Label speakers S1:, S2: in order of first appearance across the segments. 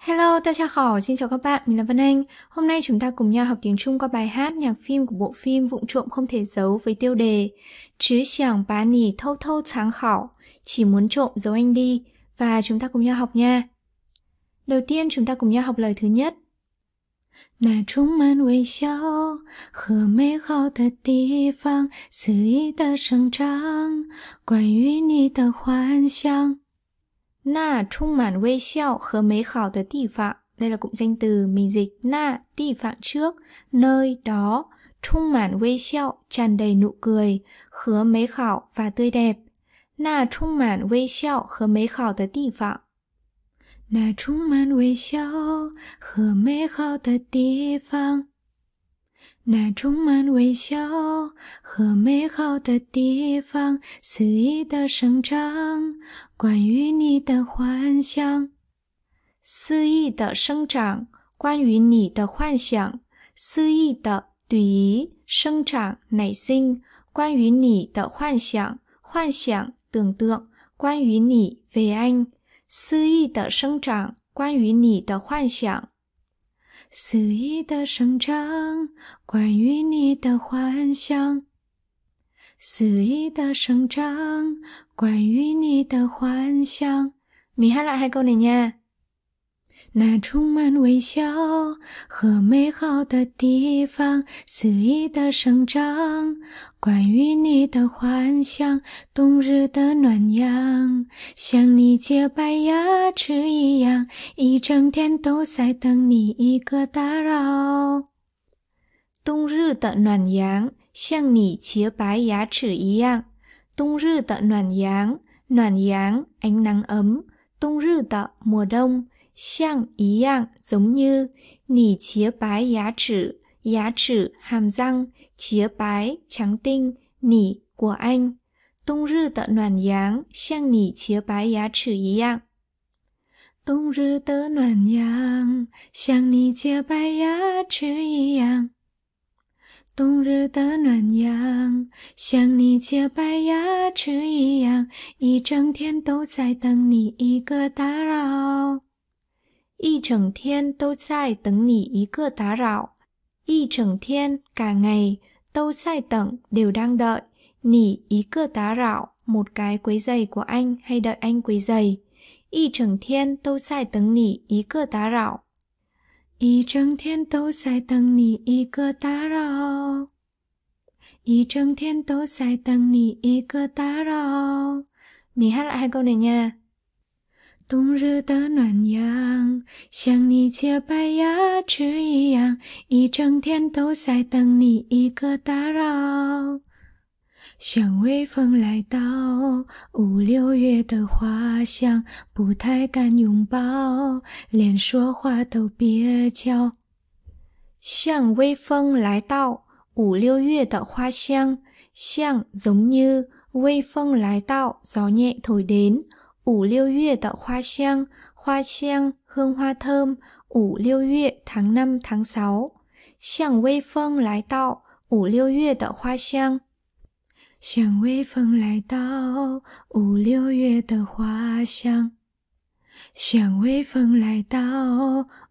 S1: Hello, ta chào khỏ, xin chào các bạn, mình là Vân Anh. Hôm nay chúng ta cùng nhau học tiếng Trung qua bài hát nhạc phim của bộ phim Vụng trộm không thể giấu với tiêu đề Chứ chẳng bá nì thâu thâu sáng khảo, chỉ muốn trộm giấu anh đi và chúng ta cùng nhau học nha. Đầu tiên chúng ta cùng nhau học lời thứ nhất.
S2: Nà trung man quê xiao, hờ mê khó tờ tì phang, sử ý tờ sân trang, quả yu ni tờ hoan xiang
S1: 那充满微笑和美好的地方，đây là cụm danh từ mình dịch na địa phương trước, nơi đó, trung mãn vây xiao, tràn đầy nụ cười, hứa mấy khảo và tươi đẹp. Na trung mãn vây xiao和美好的地方。
S2: 那充满微笑和美好的地方， 那充满微笑和美好的地方，肆意的生长，关于你的幻想，
S1: 肆意的生长，关于你的幻想，肆意的对于生长内心关于你的幻想，幻想 tưởng tượng，关于你 về anh。肆意的生长，关于你的幻想。
S2: 肆意的生长，关于你的幻想。肆意的生长，关于你的幻想。
S1: 明海来还够你念
S2: 那充满微笑和美好的地方，肆意的生长。关于你的幻想，冬日的暖阳，像你洁白牙齿一样，一整天都在等你一个打扰。
S1: 冬日的暖阳，像你洁白牙齿一样。冬日的暖阳，暖阳 ánh nắng ấm。冬日的 mùa đông。像一样总有你洁白牙齿牙齿很脏洁白强定你果安。冬日的暖阳像你洁白牙齿一样。
S2: 冬日的暖阳像你洁白牙齿一样。冬日的暖阳像你洁白牙齿一样一整天都在等你一个打扰。
S1: 一整天都在等你一个打扰，一整天 cả ngày 都在等 đều đang đợi nỉ ý cơ đá rạo một cái quấy giày của anh hay đợi anh quấy giày. Y 整天都在等你一个打扰。
S2: 一整天都在等你一个打扰。一整天都在等你一个打扰。
S1: Mình hát lại hai câu này nha.
S2: 冬日的暖阳，像你洁白牙齿一样，一整天都在等你一个打扰。像微风来到五六月的花香，不太敢拥抱，连说话都蹩脚。
S1: 像微风来到五六月的花香，像 giống như 微风来到 gió nhẹ thổi đến。五六月的花香，花香 hương hoa thơm。五六月 tháng năm tháng sáu，像微风来到五六月的花香，
S2: 像微风来到五六月的花香，像微风来到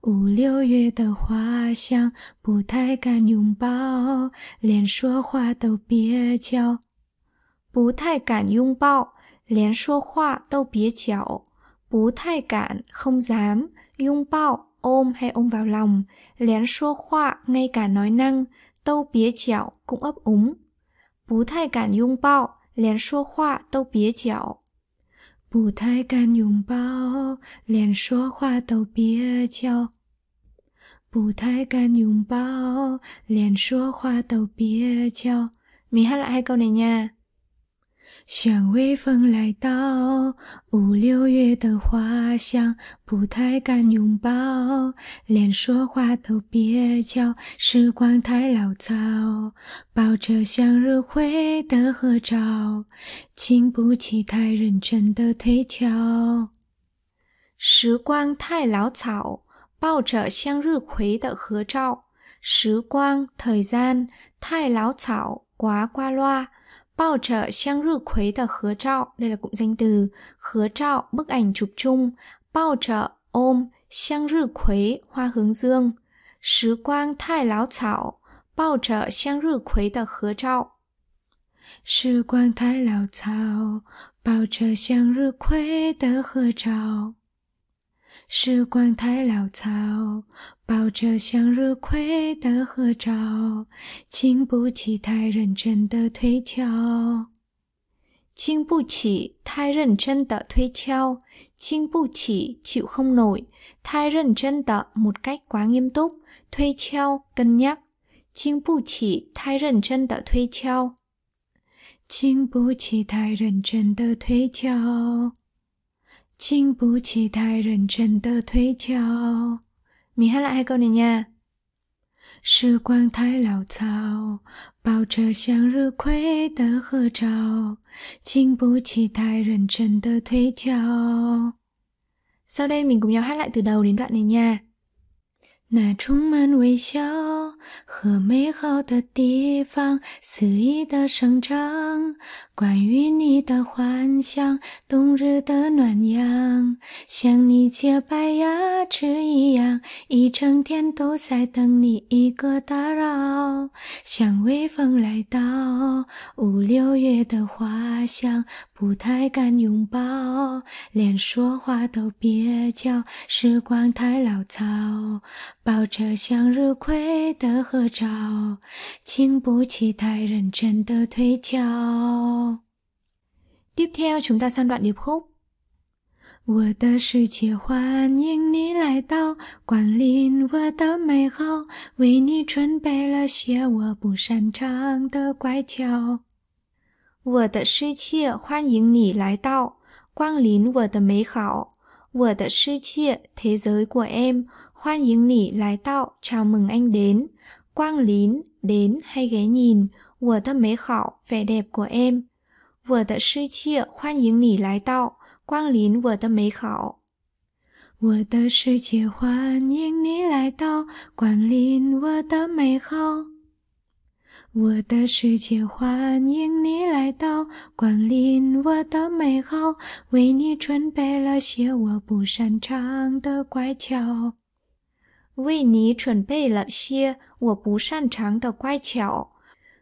S2: 五六月的花香，不太敢拥抱，连说话都蹩脚，
S1: 不太敢拥抱。连说话都蹩脚不太敢 không dám Dung bao ôm hay ôm vào lòng Lén số hoa ngay cả nói năng Tâu bía chảo cũng ấp úng Bú thai cản dung bao Lén số hoa tâu bía chảo
S2: Bú thai cản dung bao Lén số hoa tâu bía chảo Bú thai cản dung bao Lén số hoa tâu bía chảo
S1: Mình hát lại hai câu này nha
S2: 像微风来到五六月的花香，不太敢拥抱，连说话都蹩脚。时光太潦草，抱着向日葵的合照，经不起太认真的推敲。
S1: 时光太潦草，抱着向日葵的合照。时光 thời gian 太潦草 quá qua loa。抱着向日葵的合照，那个共生的合照，bức ảnh chụp chung，抱着 ôm 向日葵花红 �ương，时光太潦草，抱着向日葵的合照，
S2: 时光太潦草，抱着向日葵的合照。时光太潦草，抱着向日葵的合照，经不起太认真的推敲，
S1: 经不起太认真的推敲，经不起 chịu không nổi 太认真的 một cách quá nghiêm túc 推敲 cân nhắc，经不起太认真的推敲，
S2: 经不起太认真的推敲。经不起太认真的推敲。
S1: 米哈拉还够你呀。
S2: 时光太潦草，抱着向日葵的合照，经不起太认真的推敲。
S1: Sau đây mình cùng nhau hát lại từ đầu đến đoạn này nha.
S2: 那充满微笑和美好的地方，肆意的生长。关于你的幻想，冬日的暖阳，像你洁白牙齿一样，一整天都在等你一个打扰。像微风来到五六月的花香，不太敢拥抱，连说话都蹩脚。时光太潦草。抱着向日葵的合照，经不起太认真的推敲。
S1: Tiếp theo chúng ta sang đoạn điệp khúc。
S2: 我的世界欢迎你来到，光临我的美好，为你准备了些我不擅长的乖巧。
S1: 我的世界欢迎你来到，光临我的美好。我的世界，thế giới của em。欢迎你来到，chào mừng anh đến。光临đến hay ghé nhìn，我的美好，vẻ đẹp của em。 我的世界欢迎你来到，光临我的美好。
S2: 我的世界欢迎你来到，光临我的美好。我的世界欢迎你来到，光临我的美好，为你准备了些我不擅长的乖巧。
S1: 为你准备了些我不擅长的乖巧。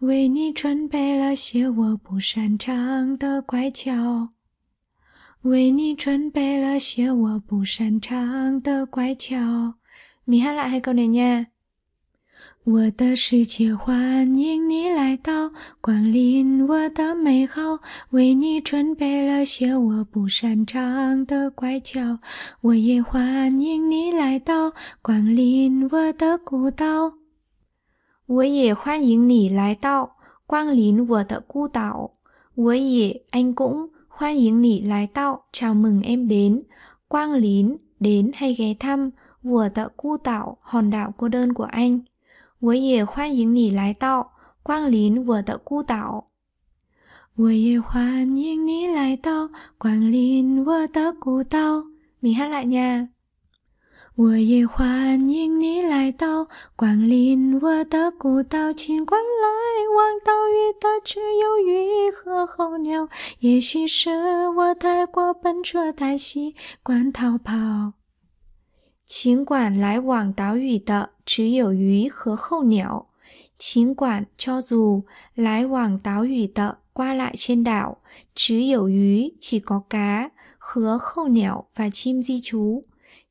S1: 为你准备了些我不擅长的乖巧。为你准备了些我不擅长的乖巧。米哈拉还够呢呀。
S2: 我的世界欢迎你来到，光临我的美好，为你准备了些我不擅长的乖巧。我也欢迎你来到，光临我的孤岛。
S1: 我也欢迎你来到，光临我的孤岛。我也 anh cũng 欢迎你来到，chào mừng em đến。光临 đến hay ghé thăm 我的孤岛 hòn đảo cô đơn của anh。我也欢迎你来到，光临我的孤岛。
S2: 我也欢迎你来到，光临我的孤岛。
S1: 米哈来呀！
S2: 我也欢迎你来到，光临我的孤岛。尽管来往岛屿的只有鱼和候鸟，也许是我太过笨拙，太习惯逃跑。
S1: 尽管来往岛屿的只有鱼和候鸟，尽管 cho dù 来往岛屿的 qua lại trên đảo 只有鱼 chỉ có cá 和候鸟 và chim di trú，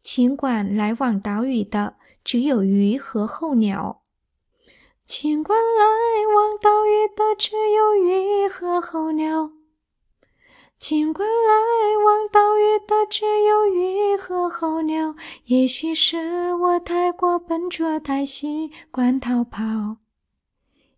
S1: 尽管来往岛屿的只有鱼和候鸟，
S2: 尽管来往岛屿的只有鱼和候鸟。尽管来往岛屿的只有鱼和候鸟，也许是我太过笨拙，太习惯逃跑。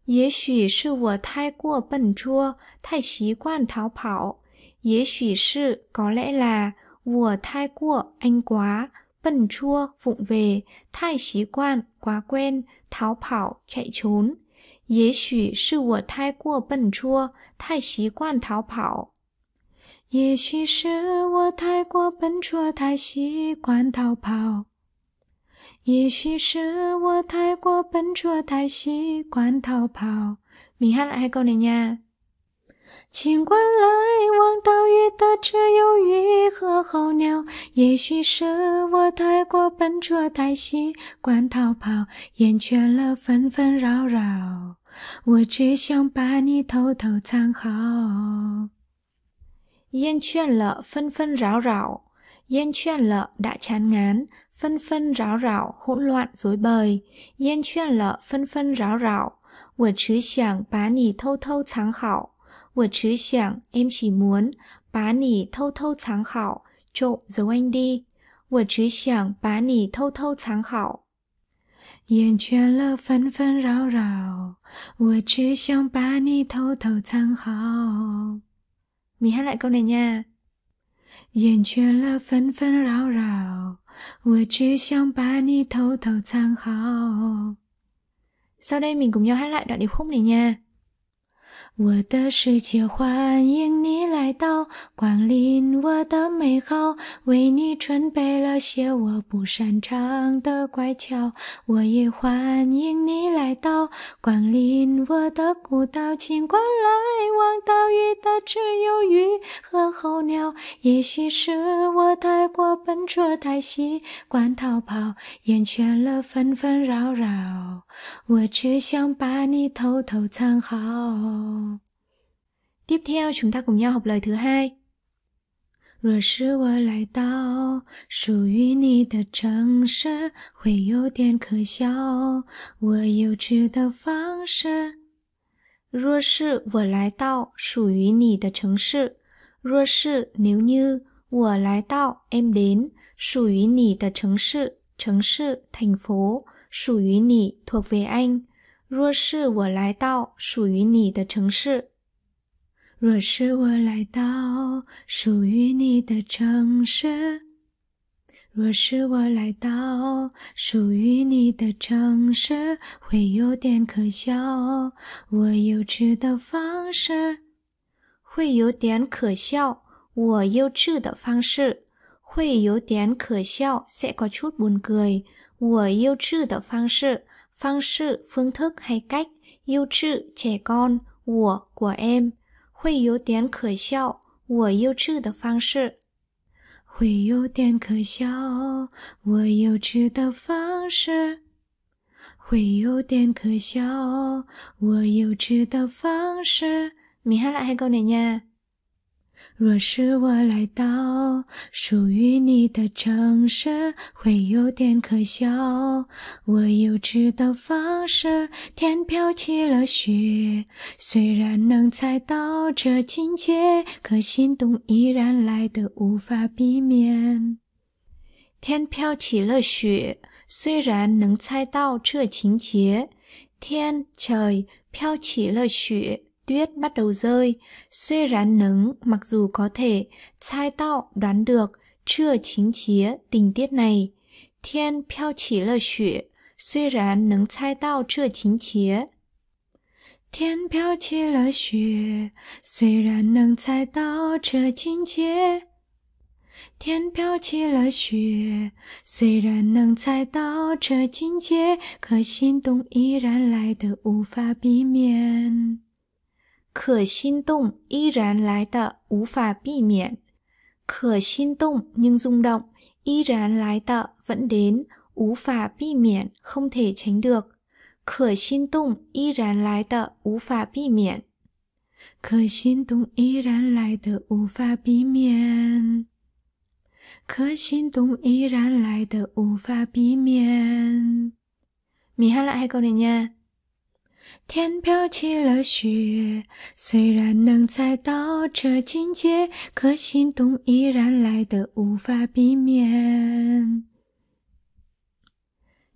S1: 也许是我太过笨拙，太习惯逃跑。也许是 có lẽ là 我太过 anh quá, bẩn chua, vụng về, thái xí quan, quá quen, tháo 跑, chạy trốn. 也许是我太过笨拙，太习惯逃跑。
S2: 也许是我太过笨拙，太习惯逃跑。也许是我太过笨拙，太习惯逃跑。
S1: 米哈来 câu này nha。
S2: 尽管来往岛屿的只有鱼和候鸟，也许是我太过笨拙，太习惯逃跑，厌倦了纷纷扰扰。我只想把你偷偷藏好。
S1: 厌倦了纷纷扰扰厌倦了 đã chán ngán, phân phân ráo ráo hỗn loạn rối bời, yên chuyện 了纷纷扰扰，我只想把你偷偷藏好。我只想 em chỉ muốn 把你偷偷藏好，trộm giấu anh đi。我只想把你偷偷藏好。
S2: 厌倦了纷纷扰扰，我只想把你偷偷藏好。
S1: Mình hát lại câu này nha.
S2: 厌倦了纷纷扰扰，我只想把你偷偷藏好。
S1: Sau đây mình cùng nhau hát lại đoạn điệp khúc này nha.
S2: 我的世界欢迎你来到，光临我的美好，为你准备了些我不擅长的乖巧。我也欢迎你来到，光临我的孤岛，尽管来往岛屿的只有鱼和候鸟。也许是我太过笨拙，太习惯逃跑，厌倦了纷纷扰扰，我只想把你偷偷藏好。
S1: Tiếp theo chúng ta cùng nhau học lời thứ hai.
S2: 若是我来到属于你的城市，会有点可笑。我幼稚的方式。
S1: 若是我来到属于你的城市，若是 nếu như 我来到 em đến 属于你的城市，城市 thành phố 属于你 thuộc về anh。若是我来到属于你的城市。
S2: 若是我来到属于你的城市，若是我来到属于你的城市，会有点可笑。我幼稚的方式，
S1: 会有点可笑。我幼稚的方式，会有点可笑。sẽ có chút buồn cười。我幼稚的方式，方式 phương thức hay cách。幼稚 trẻ con。我 của em。会有点可笑，我幼稚的方式。
S2: 会有点可笑，我幼稚的方式。会有点可笑，我幼稚的方式。
S1: 明下来还够你念
S2: 若是我来到属于你的城市，会有点可笑。我幼稚的方式，天飘起了雪，虽然能猜到这情节，可心动依然来得无法避免。
S1: 天飘起了雪，虽然能猜到这情节，天才飘起了雪。Tuyết bắt đầu rơi, suy rán nứng mặc dù có thể, 猜到 đoán được, chưa chính chía tình tiết này. Thiên 飘起了雪，虽然能猜到这情节。
S2: 天飘起了雪，虽然能猜到这情节。天飘起了雪，虽然能猜到这情节，可心动依然来得无法避免。
S1: 可心动依然来的无法避免，可心动宁中动依然来的稳定无法避免，không。可心动依然来的无法避免，
S2: 可心动依然来的无法避免，可心动依然来的无法避免。
S1: 米哈来，还够你呢。
S2: 天飘起了雪，虽然能猜到这情节，可心动依然来得无法避免。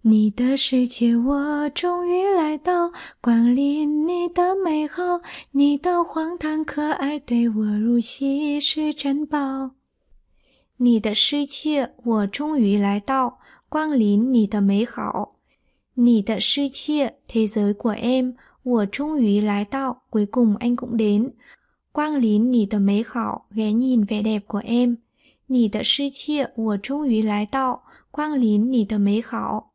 S2: 你的世界，我终于来到，光临你的美好，你的荒唐可爱，对我如稀世珍宝。
S1: 你的世界，我终于来到，光临你的美好。你的世界，thế giới của em，我终于来到，cuối cùng anh cũng đến。光临你的美好，ghé nhìn vẻ đẹp của em。你的世界，我终于来到，光临你的美好。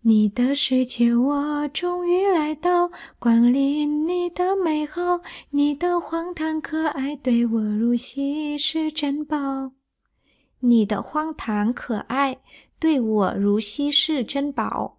S2: 你的世界，我终于来到，光临你的美好。你的荒唐可爱，对我如稀世珍宝。
S1: 你的荒唐可爱，对我如稀世珍宝。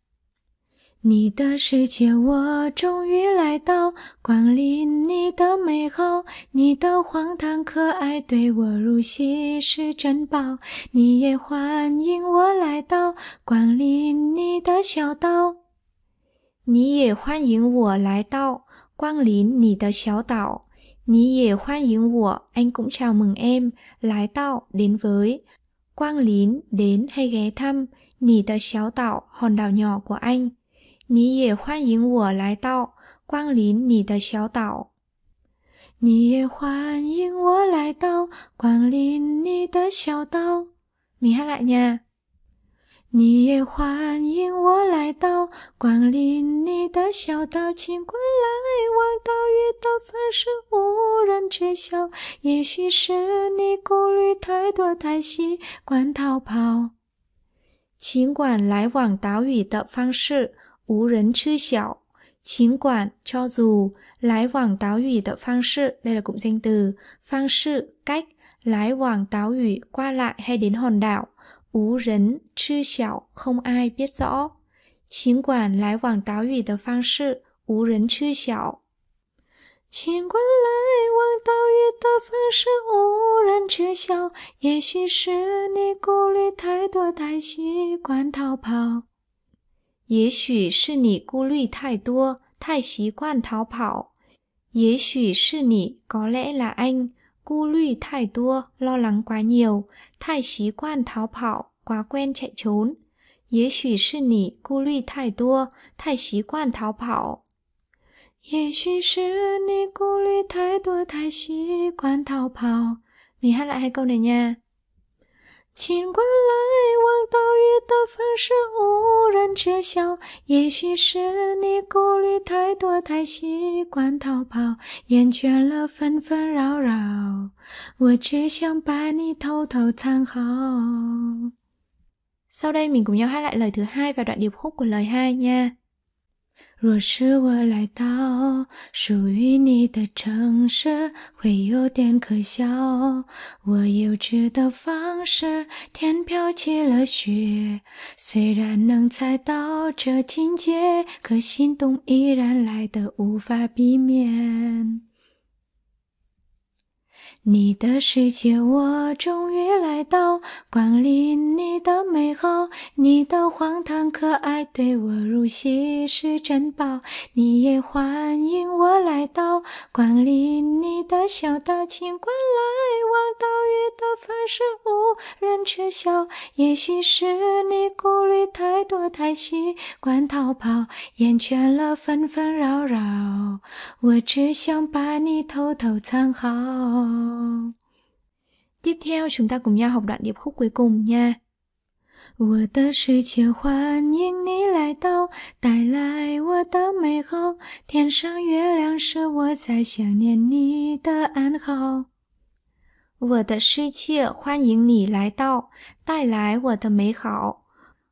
S1: 你的世
S2: 界，我终于来到，光临你的美好，你的荒唐可爱，对我如稀世珍宝。你也欢迎我来到，光临你的小岛。
S1: 你也欢迎我来到，光临你的小岛。你也欢迎我，anh cũng chào mừng em 来到 đến với，光临 đến hay ghé thăm 你的小岛 hòn đảo nhỏ của anh。你也欢迎我来到，光临你的小岛。
S2: 你也欢迎我来到，光临你的小岛。
S1: 米哈来呀！
S2: 你也欢迎我来到，光临你的小岛。尽管来往岛屿的方式无人知晓，也许是你顾虑太多，太习惯逃跑。
S1: 尽管来往岛屿的方式。无人知晓。尽管 cho dù 来往岛屿的方式，đây là cụm danh từ 方式 cách 来往岛屿 qua lại hay đến hòn đảo. Ú rấn chư xảo không ai biết rõ. 尽管来往岛屿的方式无人知晓。
S2: 尽管来往岛屿的方式无人知晓，也许是你顾虑太多，太习惯逃跑。
S1: 也许是你顾虑太多，太习惯逃跑。也许是你 có lẽ là anh 顾虑太多，lo lắng quá nhiều，太习惯逃跑，quá quen chạy trốn。也许是你顾虑太多，太习惯逃跑。
S2: 也许是你顾虑太多，太习惯逃跑。
S1: Mình hát lại hai câu này nha.
S2: 尽管来往岛屿的方式无人知晓，也许是你顾虑太多，太习惯逃跑，厌倦了纷纷扰扰。我只想把你偷偷藏好。
S1: Sau đây mình cùng nhau hát lại lời thứ hai và đoạn điệp khúc của lời hai nha.
S2: 若是我来到属于你的城市，会有点可笑。我幼稚的方式，天飘起了雪。虽然能猜到这情节，可心动依然来得无法避免。你的世界，我终于来到，光临你的美好，你的荒唐可爱，对我如稀世珍宝。你也欢迎我来到，光临你的小岛，尽管来往岛屿的方式无人知晓，也许是你顾虑太多，太习惯逃跑，厌倦了纷纷扰扰，我只想把你偷偷藏好。
S1: Tiếp theo chúng ta cùng nhau học đoạn điệp khúc cuối cùng nha.
S2: 我的世界欢迎你来到，带来我的美好。天上月亮是我在想念你的暗号。
S1: 我的世界欢迎你来到，带来我的美好。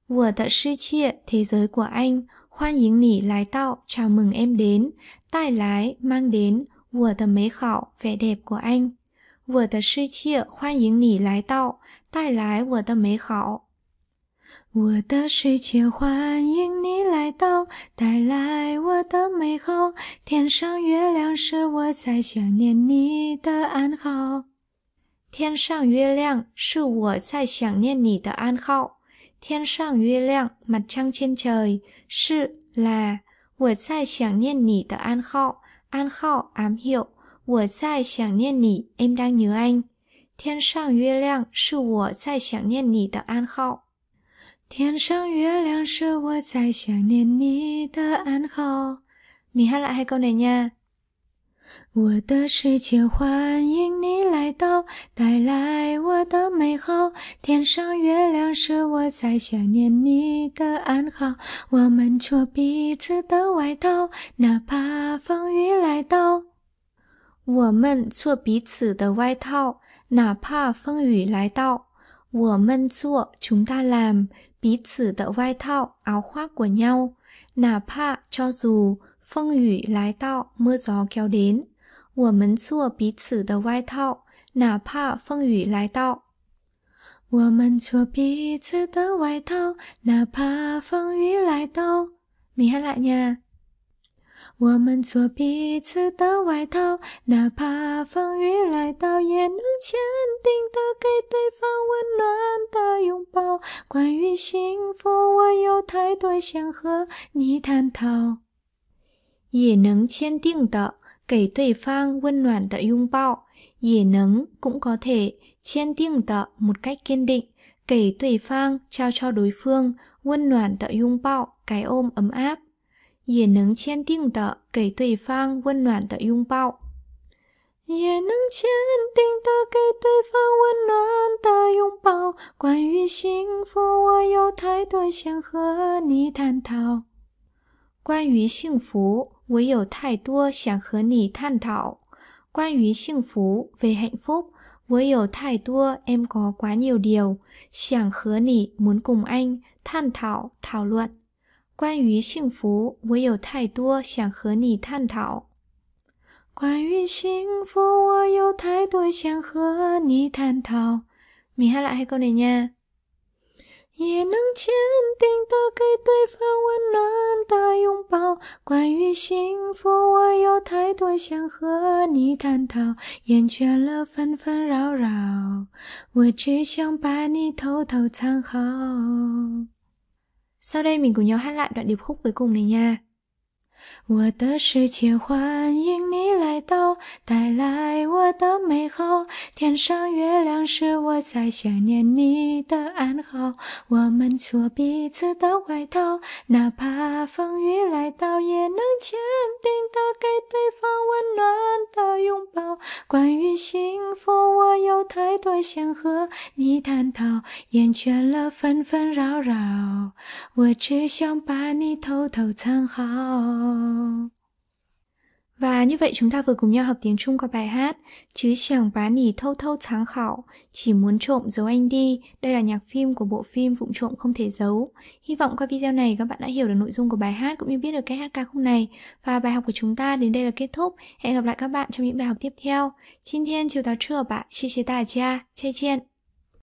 S1: 我的世界 thế giới của anh 欢迎你来到，chào mừng em đến，带来 mang đến 我的美好 vẻ đẹp của anh。 我的世界欢迎你来到，带来我的美好。
S2: 我的世界欢迎你来到，带来我的美好。天上月亮是我在想念你的暗号。
S1: 天上月亮是我在想念你的暗号。thiên sàng yue liang, mặt trăng trên trời, sự là, 我在想念你的暗号，暗号 ám hiệu, 我在想念你, em đang nhớ anh. Thiên sàng yue liang 是我在想念你的暗号。
S2: 天上月亮是我在想念你的暗号。
S1: Mình hát lại hai câu này nha.
S2: 我的世界欢迎你来到，带来我的美好。天上月亮是我在想念你的暗号。我们做彼此的外套，哪怕风雨来到。
S1: 我们做彼此的外套哪怕风雨来到。我们做穷大懒彼此的外套熬花滚腰。哪怕超组风雨来到摸着脚林我们做彼此的外套哪怕风雨来到。
S2: 我们做彼此的外套哪怕风雨来到。
S1: 明天来呢
S2: 我们做彼此的外套，哪怕风雨来到，也能坚定的给对方温暖的拥抱。关于幸福，我有太多想和你探讨。
S1: 也能坚定的给对方温暖的拥抱。也能 cũng có thể 坚定的 một cách kiên định 给对方 trao cho đối phương 温暖的拥抱 cái ôm ấm áp 也能坚定的给对方温暖的拥抱，
S2: 也能坚定的给对方温暖的拥抱。关于幸福，我有太多想和你探讨。
S1: 关于幸福，我有太多想和你探讨。关于幸福，về hạnh phúc，我有太多 em có quá nhiều điều 想和你 muốn cùng anh 探讨讨论。关于幸福，我有太多想和你探讨。
S2: 关于幸福，我有太多想和你探讨。
S1: 米哈拉还够你呢。
S2: 也能坚定的给对方温暖的拥抱。关于幸福，我有太多想和你探讨。厌倦了纷纷扰扰，我只想把你偷偷藏好。
S1: Sau đây mình cùng nhau hát lại đoạn điệp khúc cuối cùng này nha.
S2: 我的世界欢迎你来到，带来我的美好。天上月亮是我在想念你的暗号。我们做彼此的外套，哪怕风雨来到，也能坚定的给对方温暖的拥抱。关于幸福，我有太多想和你探讨。厌倦了纷纷扰扰，我只想把你偷偷藏好。
S1: Và như vậy chúng ta vừa cùng nhau học tiếng Trung qua bài hát Chứ chẳng bán nỉ thâu thâu sáng khảo, Chỉ muốn trộm giấu anh đi. Đây là nhạc phim của bộ phim Vụng trộm không thể giấu. Hy vọng qua video này các bạn đã hiểu được nội dung của bài hát Cũng như biết được cách hát ca khúc này. Và bài học của chúng ta đến đây là kết thúc. Hẹn gặp lại các bạn trong những bài học tiếp theo. Xin thiên chiều táo trưa bạn Xin chào tà cha. Chai chiên.